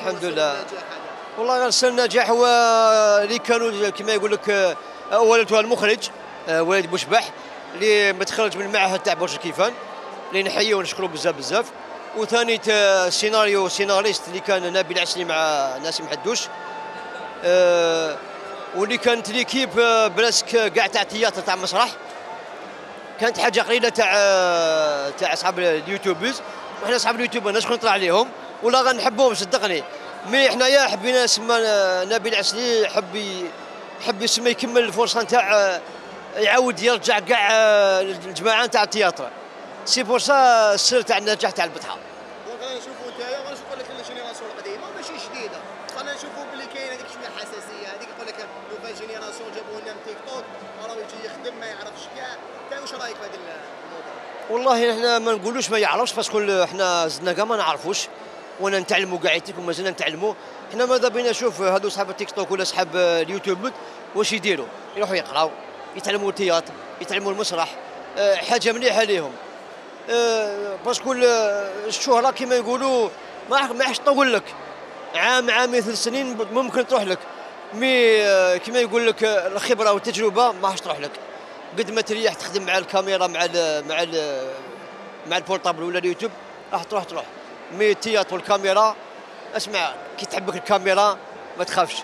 الحمد لله. والله سر النجاح هو اللي كانوا كما يقول لك ولدها المخرج آه، وليد بوشبح اللي متخرج من المعهد تاع برج كيفان اللي نحييه ونشكره بزاف بزاف. وثاني سيناريو سيناريست اللي كان نبيل عسلي مع ناسم حدوش آه، واللي كانت ليكيب آه، براسك كاع تاع تياتر تاع مسرح. كانت حاجة قليلة تاع تاع أصحاب ال YouTubers. وحنا أصحاب اليوتيوب ما شكون نطلع عليهم. ولا غنحبهم صدقني. mais حنايا حبينا نسمى نبيل عسلي حب ي- حب يسمى يكمل الفرصة نتاع يعاود يرجع كاع الجماعة نتاع ال théâtre. c'est pour ça السر تاع النجاح تاع البطحة. donc غادي نشوفوا نتايا غادي نشوفوا لك ال génération القديمة ماشي جديدة. خلينا نشوفوا باللي كاين هذيك شوية حساسية هذيك يقول لك nouvelle génération جابوا لنا من تيك توك راه يجي يخدم ما يعرفش كاع. انت واش رأيك في هذا الموضوع؟ والله إحنا ما نقولوش ما يعرفش parce que إحنا زدنا كاع ما نعرفوش. وأنا نتعلموا قاعدتك وما زلنا نتعلموا. إحنا ماذا بينا؟ نشوف هذو صحاب التيك توك ولا صحاب اليوتيوب واش يديروا؟ يروحوا يقراوا يتعلموا ال théâtre يتعلموا المسرح. آه، حاجة مليحة ليهم آه، parce que ال- الشهرة كما يقولوا ما ما تطول لك. عام عامين ثلاث سنين ممكن تروح لك. mais آه، كما يقول لك الخبرة والتجربة ما راحش تروح لك. قد ما تريح تخدم مع الكاميرا مع ال مع ال مع ال portable ولا اليوتيوب راح تروح تروح. mais ال théâtre والكاميرا اسمع كي تحبك الكاميرا ما تخافش.